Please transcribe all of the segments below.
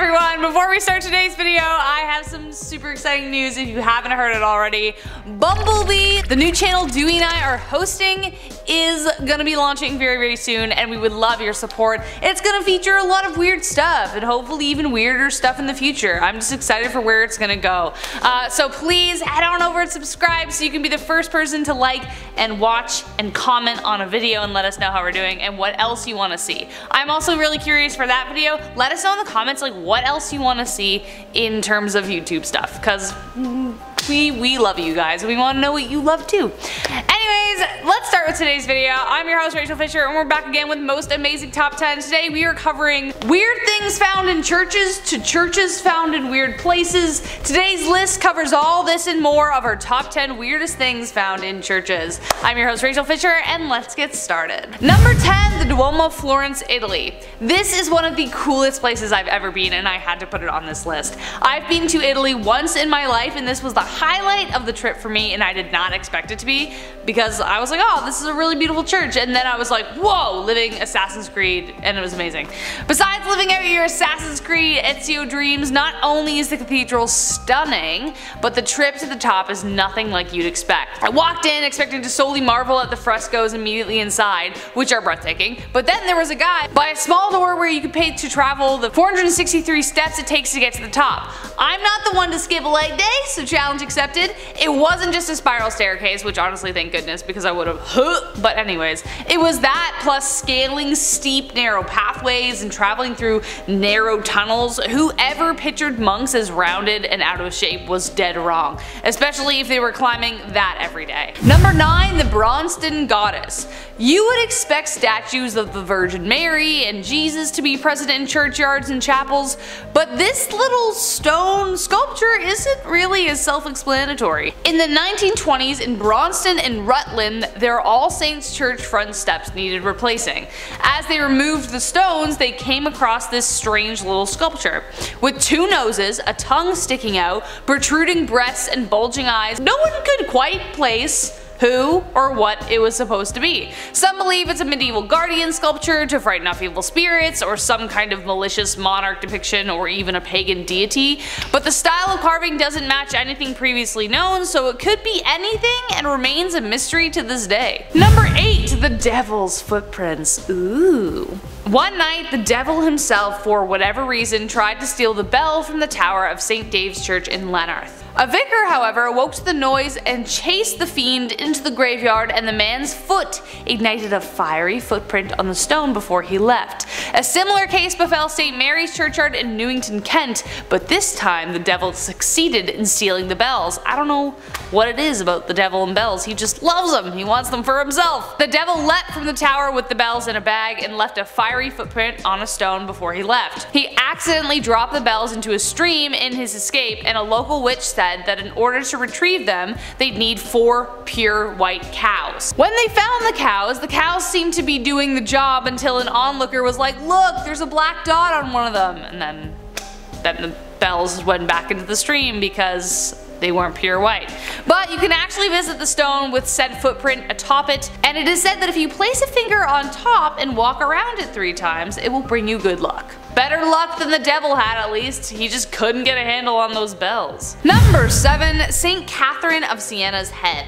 everyone! Before we start today's video, I have some super exciting news if you haven't heard it already. Bumblebee, the new channel Dewey and I are hosting, is gonna be launching very very soon and we would love your support. It's gonna feature a lot of weird stuff and hopefully even weirder stuff in the future. I'm just excited for where it's gonna go. Uh, so please head on over and subscribe so you can be the first person to like and watch and comment on a video and let us know how we're doing and what else you want to see. I'm also really curious for that video. Let us know in the comments like what else you want to see in terms of YouTube stuff because we, we love you guys. And we want to know what you love too. Anyways, let's start with today's video. I'm your host Raechel Fisher and we're back again with most amazing top 10. Today we are covering weird things found in churches to churches found in weird places. Today's list covers all this and more of our top 10 weirdest things found in churches. I'm your host Raechel Fisher and let's get started. Number 10, the Duomo Florence, Italy. This is one of the coolest places I've ever been and I had to put it on this list. I've been to Italy once in my life and this was the highlight of the trip for me and I did not expect it to be because I was like oh this is a really beautiful church and then I was like whoa living Assassin's Creed and it was amazing. Besides living out your Assassin's Creed Ezio dreams not only is the cathedral stunning but the trip to the top is nothing like you'd expect. I walked in expecting to solely marvel at the frescoes immediately inside which are breathtaking but then there was a guy by a small door where you could pay to travel the 463 steps it takes to get to the top. I'm not the one to skip a leg day so challenge accepted. It wasn't just a spiral staircase, which honestly thank goodness because I would have huh, but anyways. It was that plus scaling steep narrow pathways and traveling through narrow tunnels. Whoever pictured monks as rounded and out of shape was dead wrong, especially if they were climbing that every day. Number 9. The Braunston Goddess. You would expect statues of the Virgin Mary and Jesus to be present in churchyards and chapels, but this little stone sculpture isn't really as self-explanatory. In the 1920s in Braunston and their All Saints Church front steps needed replacing. As they removed the stones, they came across this strange little sculpture. With two noses, a tongue sticking out, protruding breasts and bulging eyes, no one could quite place who or what it was supposed to be. Some believe it's a medieval guardian sculpture to frighten off evil spirits or some kind of malicious monarch depiction or even a pagan deity, but the style of carving doesn't match anything previously known so it could be anything and remains a mystery to this day. Number 8. The Devil's Footprints. Ooh. One night, the devil himself, for whatever reason, tried to steal the bell from the tower of St. Dave's Church in Llanarth. A vicar, however, awoke to the noise and chased the fiend into the graveyard and the man's foot ignited a fiery footprint on the stone before he left. A similar case befell St. Mary's Churchyard in Newington, Kent, but this time the devil succeeded in stealing the bells. I don't know what it is about the devil and bells, he just loves them, he wants them for himself. The devil leapt from the tower with the bells in a bag and left a fiery footprint on a stone before he left. He accidentally dropped the bells into a stream in his escape and a local witch said said that in order to retrieve them, they'd need four pure white cows. When they found the cows, the cows seemed to be doing the job until an onlooker was like, look, there's a black dot on one of them. And then, then the bells went back into the stream because they weren't pure white. But you can actually visit the stone with said footprint atop it, and it is said that if you place a finger on top and walk around it three times, it will bring you good luck. Better luck than the devil had at least, he just couldn't get a handle on those bells. Number 7. St. Catherine of Siena's Head.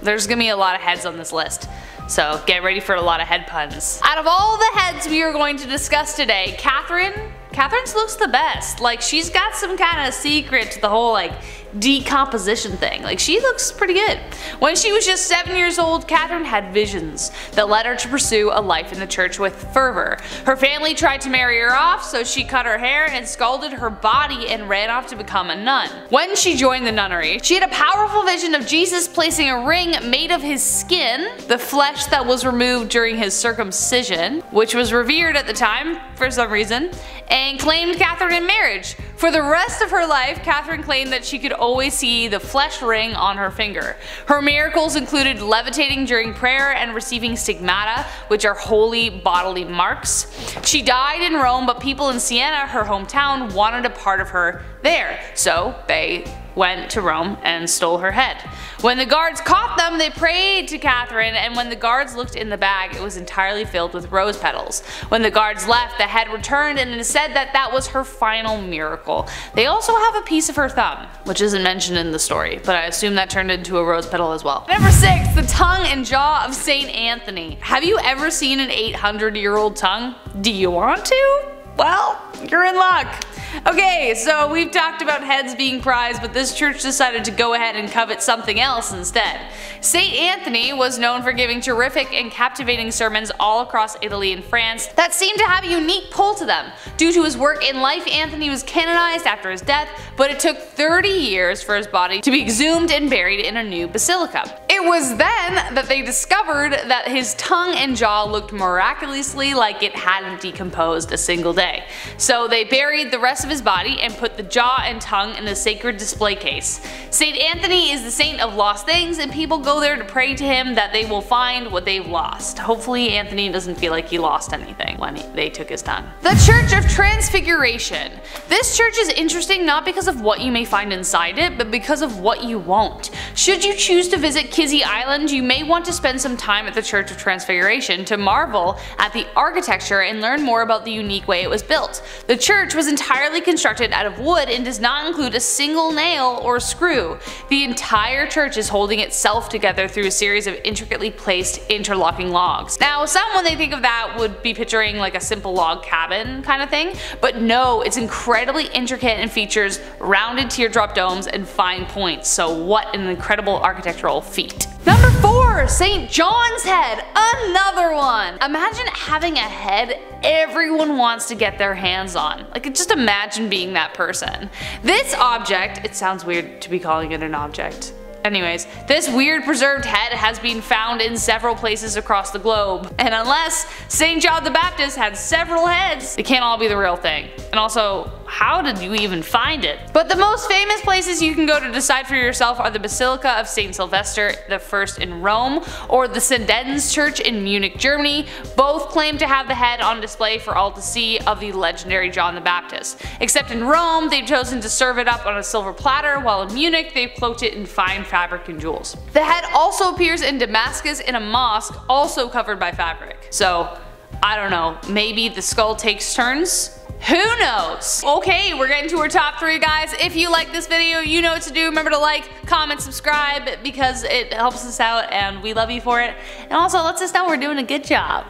There's gonna be a lot of heads on this list. So get ready for a lot of head puns. Out of all the heads we are going to discuss today, Catherine Catherine's looks the best. Like she's got some kind of secret to the whole like decomposition thing. Like she looks pretty good. When she was just 7 years old, Catherine had visions that led her to pursue a life in the church with fervor. Her family tried to marry her off so she cut her hair and scalded her body and ran off to become a nun. When she joined the nunnery, she had a powerful vision of Jesus placing a ring made of his skin, the flesh that was removed during his circumcision, which was revered at the time for some reason, and claimed Catherine in marriage. For the rest of her life, Catherine claimed that she could always see the flesh ring on her finger. Her miracles included levitating during prayer and receiving stigmata, which are holy bodily marks. She died in Rome, but people in Siena, her hometown, wanted a part of her there, so they went to Rome and stole her head. When the guards caught them, they prayed to Catherine, and when the guards looked in the bag, it was entirely filled with rose petals. When the guards left, the head returned, and it said that that was her final miracle. They also have a piece of her thumb, which isn't mentioned in the story, but I assume that turned into a rose petal as well. Number 6. The tongue and jaw of St. Anthony. Have you ever seen an 800 year old tongue? Do you want to? Well, you're in luck. Okay, so we've talked about heads being prized, but this church decided to go ahead and covet something else instead. St. Anthony was known for giving terrific and captivating sermons all across Italy and France that seemed to have a unique pull to them. Due to his work in life, Anthony was canonized after his death, but it took 30 years for his body to be exhumed and buried in a new basilica. It was then that they discovered that his tongue and jaw looked miraculously like it hadn't decomposed a single day. So they buried the rest of his body and put the jaw and tongue in a sacred display case. St. Anthony is the saint of lost things and people go there to pray to him that they will find what they've lost. Hopefully Anthony doesn't feel like he lost anything when he, they took his tongue. The Church of Transfiguration. This church is interesting not because of what you may find inside it, but because of what you won't. Should you choose to visit Kizhi Island, you may want to spend some time at the Church of Transfiguration to marvel at the architecture and learn more about the unique way it was built. The church was entirely constructed out of wood and does not include a single nail or screw. The entire church is holding itself together through a series of intricately placed interlocking logs. Now some when they think of that would be picturing like a simple log cabin kind of thing, but no, it's incredibly intricate and features rounded teardrop domes and fine points, so what an incredible architectural feat. Number 4. St. John's Head. Another one. Imagine having a head everyone wants to get their hands on. Like just imagine being that person. This object, it sounds weird to be calling it an object, Anyways, this weird preserved head has been found in several places across the globe, and unless St. John the Baptist had several heads, it can't all be the real thing. And also, how did you even find it? But the most famous places you can go to decide for yourself are the Basilica of St. Sylvester I in Rome, or the St. Edens Church in Munich, Germany. Both claim to have the head on display for all to see of the legendary John the Baptist. Except in Rome, they've chosen to serve it up on a silver platter, while in Munich, they've cloaked it in fine fabric and jewels. The head also appears in Damascus in a mosque also covered by fabric. So, I don't know, maybe the skull takes turns? Who knows? Okay, we're getting to our top three guys. If you like this video, you know what to do. Remember to like, comment, subscribe because it helps us out and we love you for it. And also lets us know we're doing a good job.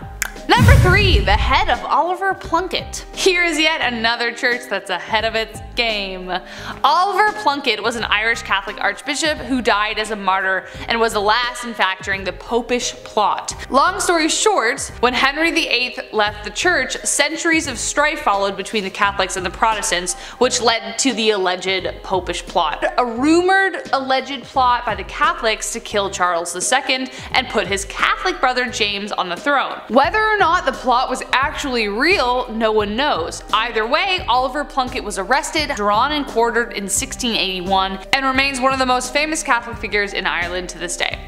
Number 3. The head of Oliver Plunkett. Here is yet another church that's ahead of its game. Oliver Plunkett was an Irish Catholic archbishop who died as a martyr and was the last in fact during the Popish plot. Long story short, when Henry VIII left the church, centuries of strife followed between the Catholics and the Protestants, which led to the alleged Popish plot. A rumored alleged plot by the Catholics to kill Charles II and put his Catholic brother James on the throne. Whether or not the plot was actually real, no one knows. Either way, Oliver Plunkett was arrested, drawn and quartered in 1681, and remains one of the most famous Catholic figures in Ireland to this day.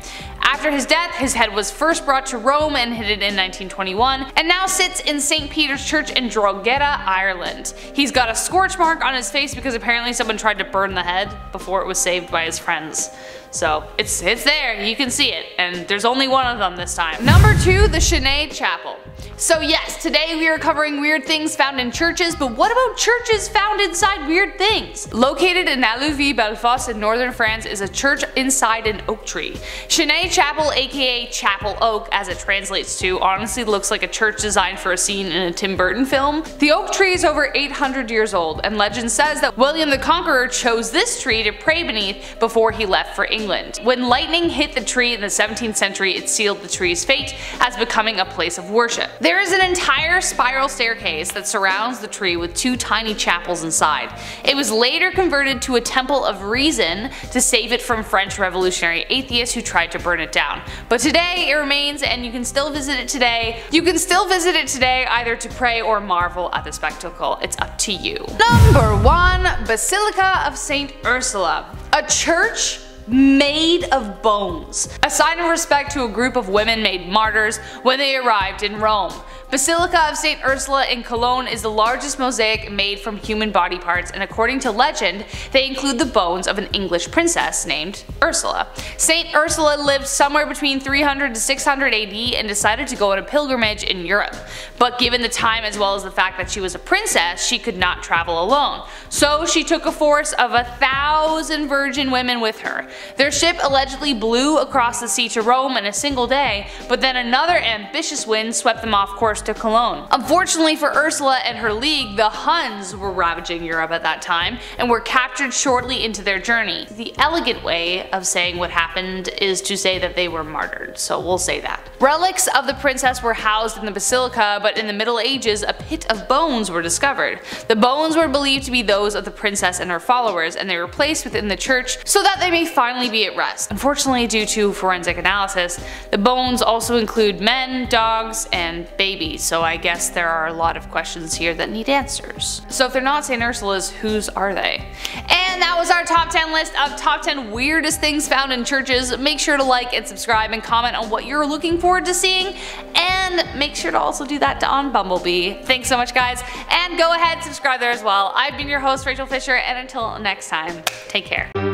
After his death, his head was first brought to Rome and hidden in 1921, and now sits in St. Peter's Church in Drogheda, Ireland. He's got a scorch mark on his face because apparently someone tried to burn the head before it was saved by his friends. So it's, it's there, you can see it, and there's only one of them this time. Number 2, the Sinead Chapel. So yes, today we are covering weird things found in churches, but what about churches found inside weird things? Located in Allouville, Bellefosse in northern France is a church inside an oak tree. Sinead Chapel aka Chapel Oak as it translates to honestly looks like a church designed for a scene in a Tim Burton film. The oak tree is over 800 years old and legend says that William the Conqueror chose this tree to pray beneath before he left for England. When lightning hit the tree in the 17th century it sealed the tree's fate as becoming a place of worship. There is an entire spiral staircase that surrounds the tree with two tiny chapels inside. It was later converted to a temple of reason to save it from French revolutionary atheists who tried to burn it down. But today it remains and you can still visit it today. You can still visit it today either to pray or marvel at the spectacle. It's up to you. Number 1 Basilica of St. Ursula. A church made of bones, a sign of respect to a group of women made martyrs when they arrived in Rome. Basilica of St. Ursula in Cologne is the largest mosaic made from human body parts and according to legend, they include the bones of an English princess named Ursula. St. Ursula lived somewhere between 300 to 600 AD and decided to go on a pilgrimage in Europe. But given the time as well as the fact that she was a princess, she could not travel alone. So she took a force of a thousand virgin women with her. Their ship allegedly blew across the sea to Rome in a single day, but then another ambitious wind swept them off course to Cologne. Unfortunately for Ursula and her league, the Huns were ravaging Europe at that time and were captured shortly into their journey. The elegant way of saying what happened is to say that they were martyred, so we'll say that. Relics of the princess were housed in the basilica, but in the Middle Ages a pit of bones were discovered. The bones were believed to be those of the princess and her followers, and they were placed within the church so that they may finally be at rest. Unfortunately due to forensic analysis, the bones also include men, dogs, and babies so I guess there are a lot of questions here that need answers. So if they're not St. Ursula's, whose are they? And that was our top 10 list of top 10 weirdest things found in churches. Make sure to like and subscribe and comment on what you're looking forward to seeing and make sure to also do that on Bumblebee. Thanks so much guys and go ahead subscribe there as well. I've been your host Raechel Fisher and until next time, take care.